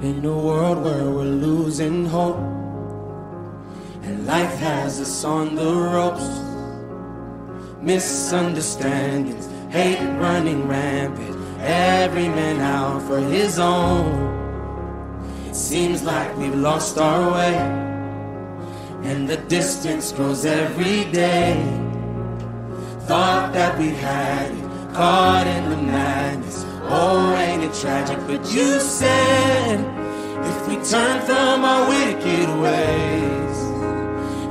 In a world where we're losing hope, and life has us on the ropes. Misunderstandings, hate running rampant, every man out for his own. It seems like we've lost our way, and the distance grows every day. Thought that we had it, caught in the madness. Oh, ain't it tragic? But you said if we turn from our wicked ways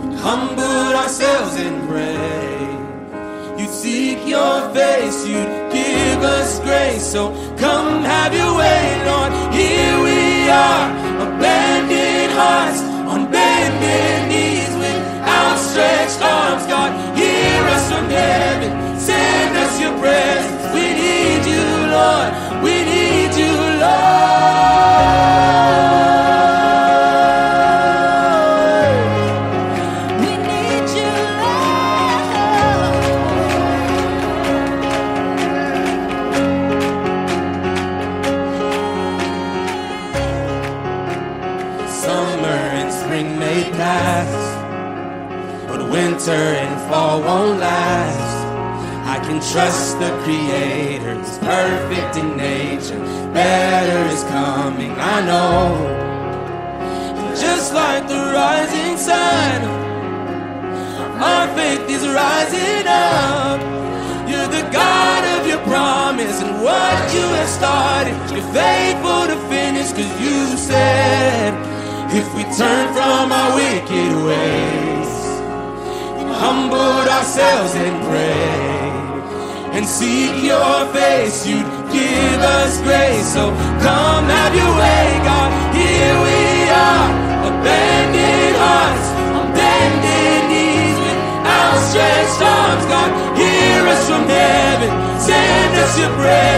and humble ourselves and pray, you'd seek your face, you'd give us grace. So come have your way, Lord. Here we are, winter and fall won't last. I can trust the Creator's perfect in nature. Better is coming, I know. And Just like the rising sun, our faith is rising up. You're the God of your promise and what you have started. You're faithful to finish, cause you said, if we turn from our wicked ways, ourselves and pray, and seek your face, you'd give us grace. So come have your way, God. Here we are, abandoned hearts, on bended knees with outstretched arms. God, hear us from heaven, send us your presence.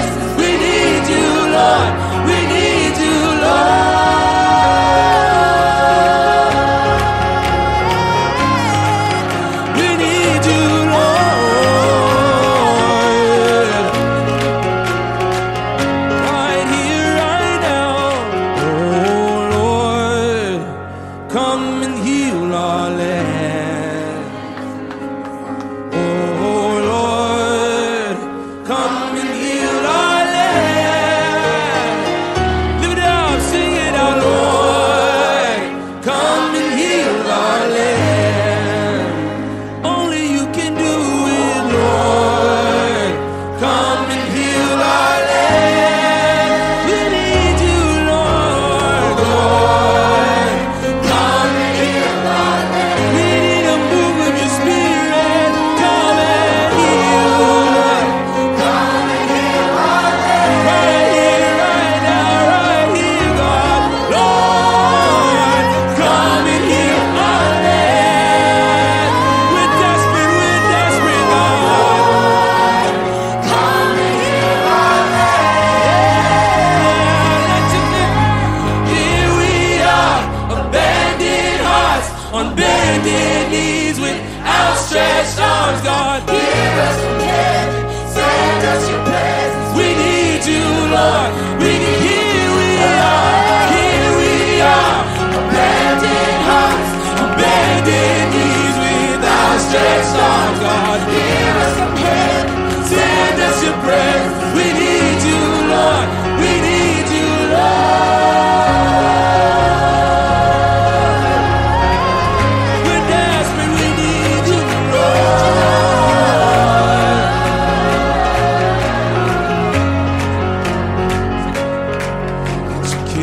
On bended knees with outstretched arms. God, hear us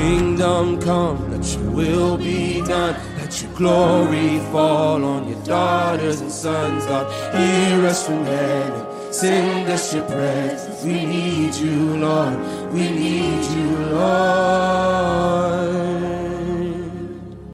kingdom come. Let your will be done. Let your glory fall on your daughters and sons. God, hear us from heaven. Send us your presence. We need you, Lord. We need you, Lord.